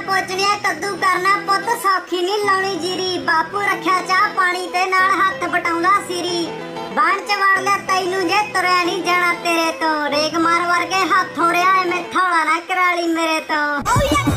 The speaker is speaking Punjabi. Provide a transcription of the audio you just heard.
ਪੋਚਣੀਆਂ ਕੱਦੂ ਕਰਨਾ ਪੁੱਤ ਸੌਖੀ ਨਹੀਂ ਲਾਉਣੀ ਜੀਰੀ। ਬਾਪੂ ਰੱਖਿਆ ਚਾਹ ਪਾਣੀ ਤੇ ਨਾਲ ਹੱਥ ਵਟਾਉਂਦਾ ਸਿਰੀ। ਬਾਣ ਚ ਵੜ ਲਿਆ, ਤੈਨੂੰ ਜੇ ਤੁਰਿਆ ਨਹੀਂ ਜਾਣਾ ਤੇਰੇ ਤੋਂ। ਰੇਗ ਮਾਰ ਵਰਗੇ ਹੱਥੋਂ ਰਿਆ ਐਵੇਂ ਥੋੜਾ ਨਾ ਕਰਾਲੀ ਮੇਰੇ ਤੋਂ।